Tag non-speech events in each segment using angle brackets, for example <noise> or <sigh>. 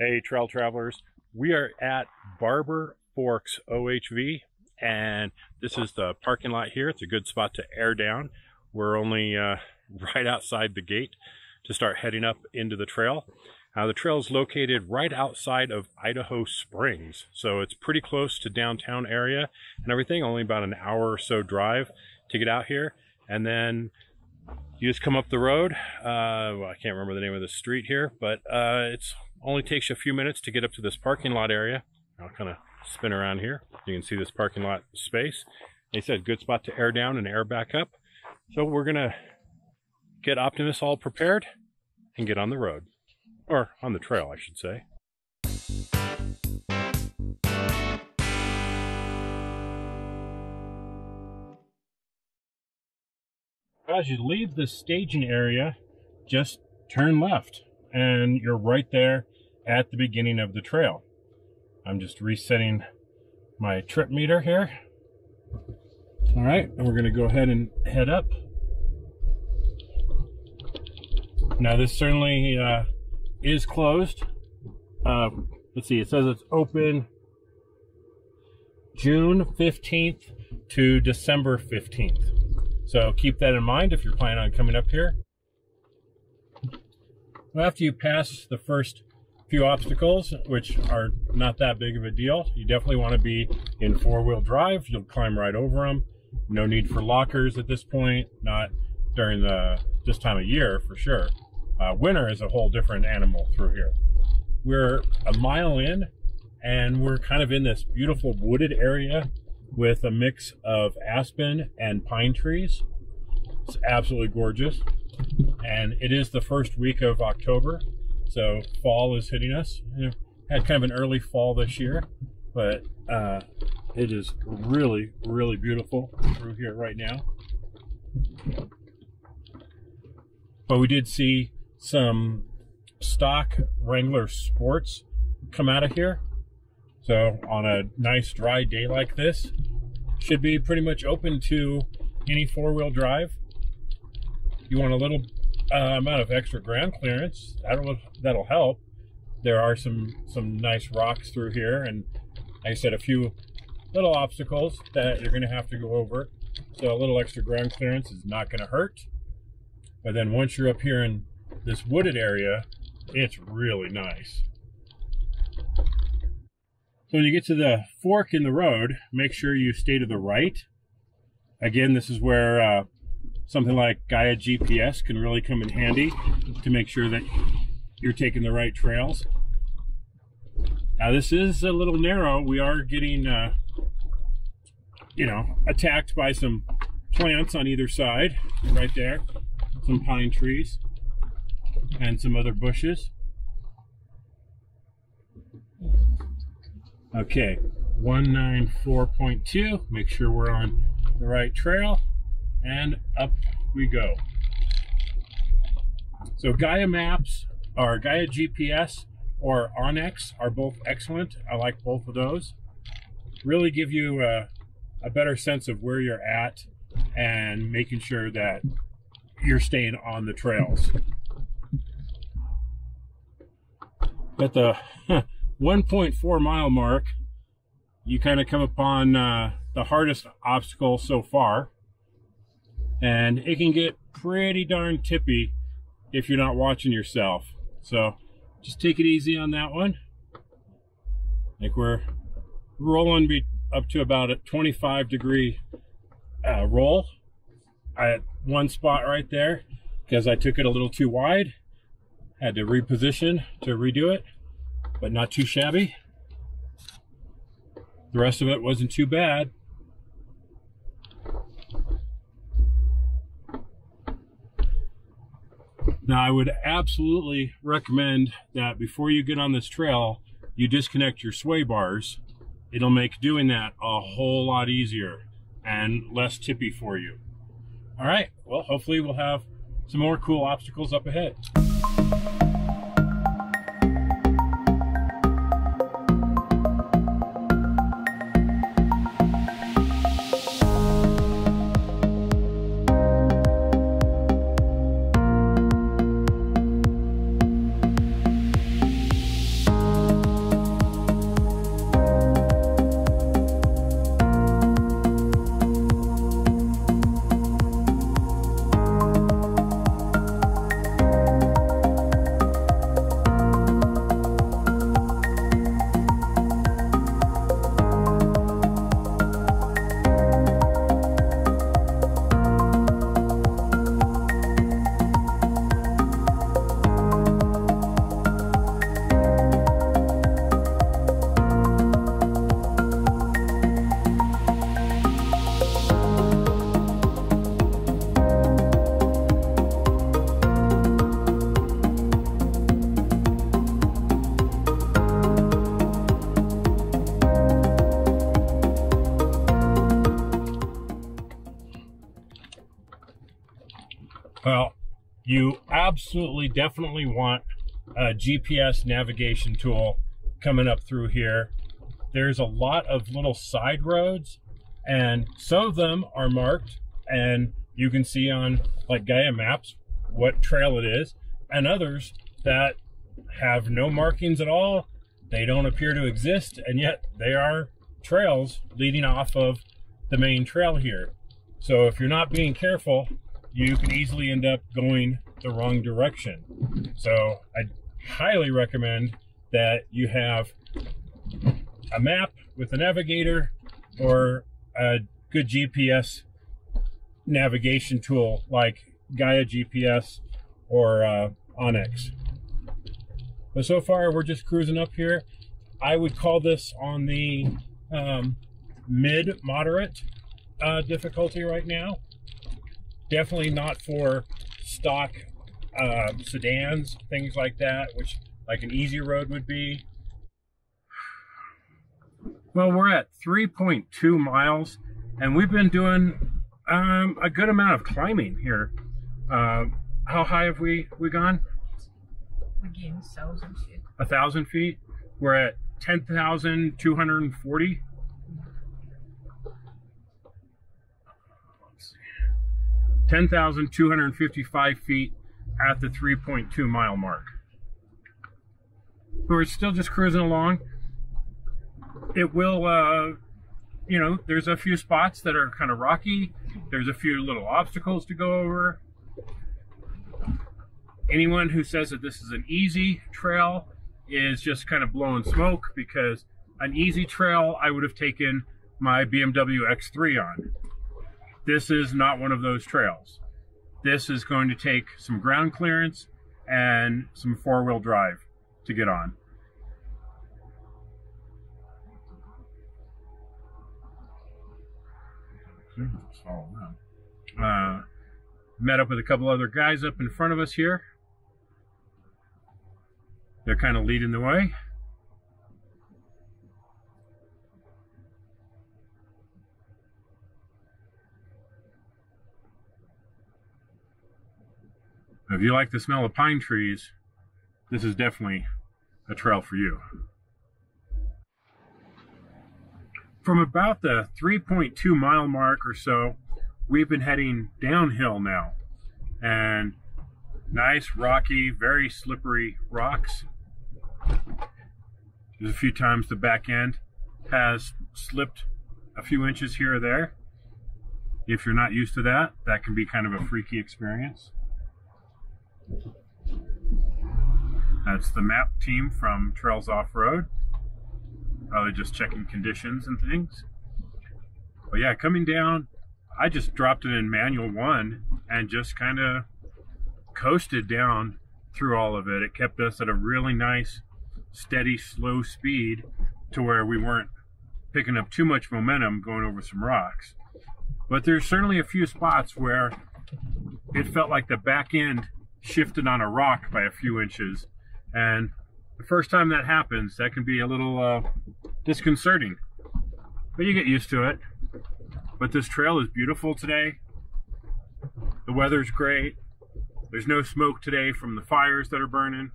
Hey, trail travelers. We are at Barbour Forks OHV, and this is the parking lot here. It's a good spot to air down. We're only uh, <laughs> right outside the gate to start heading up into the trail. Now, the trail is located right outside of Idaho Springs, so it's pretty close to downtown area and everything, only about an hour or so drive to get out here. And then you just come up the road. Uh, well, I can't remember the name of the street here, but uh, only takes you a few minutes to get up to this parking lot area. I'll kind of spin around here. You can see this parking lot space. They said good spot to air down and air back up. So we're going to get Optimus all prepared and get on the road. Or on the trail, I should say. As you leave the staging area, just turn left and you're right there at the beginning of the trail. I'm just resetting my trip meter here. All right, and we're gonna go ahead and head up. Now this certainly uh, is closed. Uh, let's see, it says it's open June 15th to December 15th. So keep that in mind if you're planning on coming up here. After you pass the first few obstacles, which are not that big of a deal, you definitely want to be in four-wheel drive. You'll climb right over them. No need for lockers at this point, not during the this time of year for sure. Uh, winter is a whole different animal through here. We're a mile in, and we're kind of in this beautiful wooded area with a mix of aspen and pine trees. It's absolutely gorgeous and it is the first week of October, so fall is hitting us. Had kind of an early fall this year, but uh, it is really, really beautiful through here right now. But we did see some stock Wrangler Sports come out of here. So on a nice dry day like this, should be pretty much open to any four-wheel drive. You want a little uh, amount of extra ground clearance. That'll that'll help. There are some some nice rocks through here, and like I said, a few little obstacles that you're going to have to go over. So a little extra ground clearance is not going to hurt. But then once you're up here in this wooded area, it's really nice. So when you get to the fork in the road, make sure you stay to the right. Again, this is where uh, something like Gaia GPS can really come in handy to make sure that you're taking the right trails. Now this is a little narrow. We are getting, uh, you know, attacked by some plants on either side, right there. Some pine trees and some other bushes. Okay, 194.2, make sure we're on the right trail and up we go. So Gaia Maps or Gaia GPS or onX are both excellent. I like both of those. Really give you a, a better sense of where you're at and making sure that you're staying on the trails. At the <laughs> 1.4 mile mark, you kind of come upon uh, the hardest obstacle so far and it can get pretty darn tippy if you're not watching yourself. So just take it easy on that one. Like we're rolling up to about a 25 degree uh, roll at one spot right there because I took it a little too wide. Had to reposition to redo it, but not too shabby. The rest of it wasn't too bad. Now, I would absolutely recommend that before you get on this trail, you disconnect your sway bars. It'll make doing that a whole lot easier and less tippy for you. All right, well, hopefully we'll have some more cool obstacles up ahead. You absolutely definitely want a GPS navigation tool coming up through here. There's a lot of little side roads and some of them are marked and you can see on like Gaia maps what trail it is and others that have no markings at all. They don't appear to exist and yet they are trails leading off of the main trail here. So if you're not being careful, you can easily end up going the wrong direction. So I highly recommend that you have a map with a navigator or a good GPS navigation tool like Gaia GPS or uh, onX. But so far, we're just cruising up here. I would call this on the um, mid moderate uh, difficulty right now. Definitely not for stock uh, sedans, things like that, which like an easy road would be. Well, we're at 3.2 miles, and we've been doing um, a good amount of climbing here. Uh, how high have we we gone? Again, thousand feet. A thousand feet. We're at 10,240. 10,255 feet at the 3.2 mile mark. We're still just cruising along. It will, uh, you know, there's a few spots that are kind of rocky. There's a few little obstacles to go over. Anyone who says that this is an easy trail is just kind of blowing smoke because an easy trail I would have taken my BMW X3 on. This is not one of those trails. This is going to take some ground clearance and some four-wheel drive to get on. Uh, met up with a couple other guys up in front of us here. They're kind of leading the way. If you like the smell of pine trees, this is definitely a trail for you. From about the 3.2 mile mark or so, we've been heading downhill now. And nice, rocky, very slippery rocks. There's a few times the back end has slipped a few inches here or there. If you're not used to that, that can be kind of a freaky experience. That's the map team from Trails Off Road. Probably just checking conditions and things. But yeah, coming down, I just dropped it in manual one and just kind of coasted down through all of it. It kept us at a really nice, steady, slow speed to where we weren't picking up too much momentum going over some rocks. But there's certainly a few spots where it felt like the back end shifted on a rock by a few inches. And the first time that happens, that can be a little uh, disconcerting. But you get used to it. But this trail is beautiful today. The weather's great. There's no smoke today from the fires that are burning.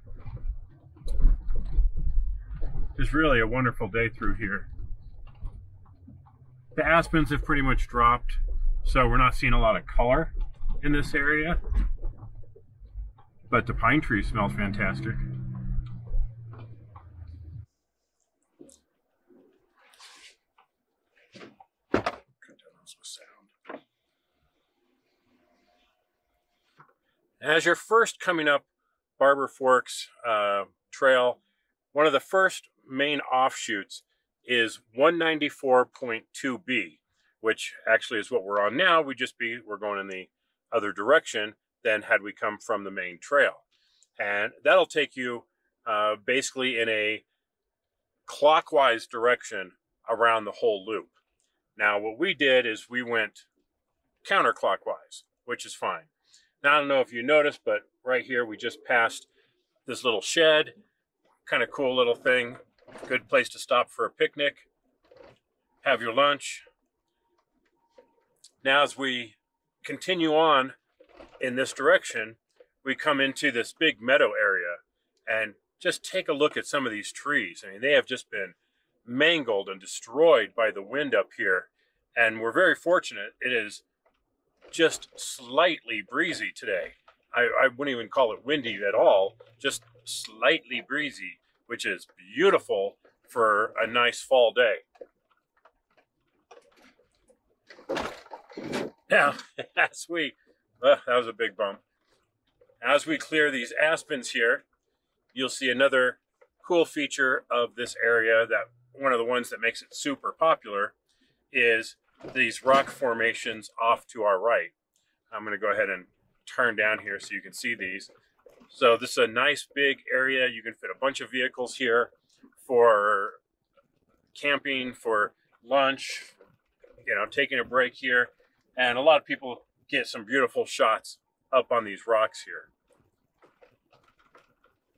It's really a wonderful day through here. The aspens have pretty much dropped, so we're not seeing a lot of color in this area. But the pine tree smells fantastic. As you're first coming up Barbour Forks uh, Trail, one of the first main offshoots is 194.2B, which actually is what we're on now. We just be we're going in the other direction than had we come from the main trail. And that'll take you uh, basically in a clockwise direction around the whole loop. Now, what we did is we went counterclockwise, which is fine. Now, I don't know if you noticed, but right here we just passed this little shed. Kind of cool little thing. Good place to stop for a picnic, have your lunch. Now, as we continue on in this direction, we come into this big meadow area and just take a look at some of these trees. I mean, they have just been mangled and destroyed by the wind up here. And we're very fortunate. It is just slightly breezy today. I, I wouldn't even call it windy at all, just slightly breezy, which is beautiful for a nice fall day. Now, <laughs> as we, uh, that was a big bump. As we clear these aspens here, you'll see another cool feature of this area that one of the ones that makes it super popular is these rock formations off to our right. I'm going to go ahead and turn down here so you can see these. So this is a nice big area. You can fit a bunch of vehicles here for camping, for lunch, you know, taking a break here. And a lot of people get some beautiful shots up on these rocks here.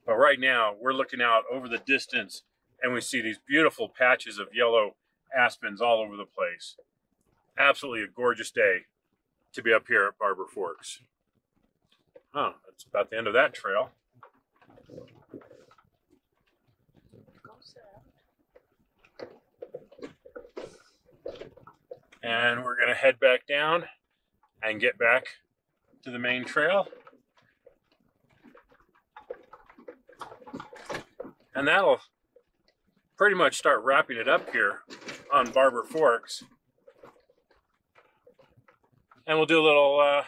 But right now, we're looking out over the distance and we see these beautiful patches of yellow aspens all over the place. Absolutely a gorgeous day to be up here at Barbour Forks. Oh, that's about the end of that trail. And we're going to head back down and get back to the main trail. And that'll pretty much start wrapping it up here on Barbour Forks. And we'll do a little uh,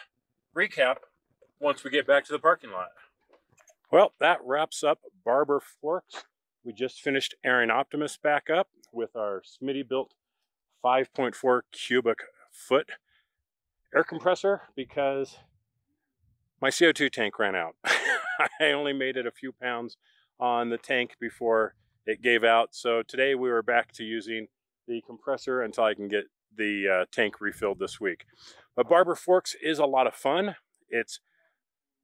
recap once we get back to the parking lot. Well, that wraps up Barbour Forks. We just finished airing Optimus back up with our Smittybilt 5.4 cubic foot air compressor because my CO2 tank ran out. <laughs> I only made it a few pounds on the tank before it gave out. So today we were back to using the compressor until I can get the uh, tank refilled this week. But Barbour Forks is a lot of fun. It's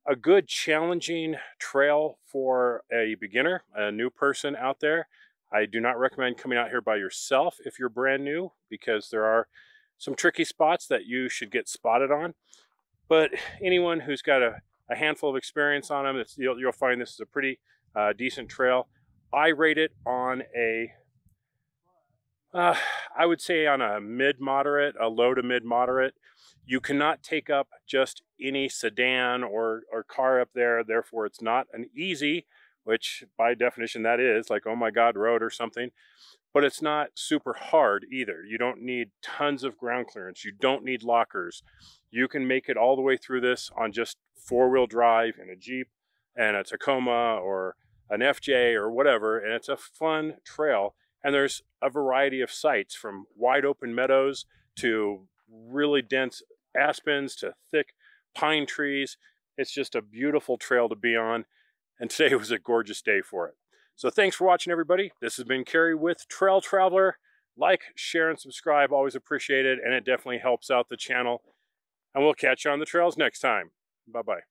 a good challenging trail for a beginner, a new person out there. I do not recommend coming out here by yourself if you're brand new because there are some tricky spots that you should get spotted on. But anyone who's got a, a handful of experience on them, you'll, you'll, find this is a pretty uh, decent trail. I rate it on a, uh, I would say on a mid-moderate, a low to mid-moderate. You cannot take up just any sedan or, or car up there, therefore it's not an easy, which by definition that is, like oh my god road or something, but it's not super hard either. You don't need tons of ground clearance. You don't need lockers. You can make it all the way through this on just four-wheel drive in a Jeep and a Tacoma or an FJ or whatever, and it's a fun trail. And there's a variety of sites from wide open meadows to really dense aspens to thick pine trees. It's just a beautiful trail to be on. And <laughs> today was a gorgeous day for it. So thanks for watching, everybody. This has been Kerry with Trail Traveler. Like, share, and subscribe. Always appreciate it. And it definitely helps out the channel. And we'll catch you on the trails next time. Bye-bye.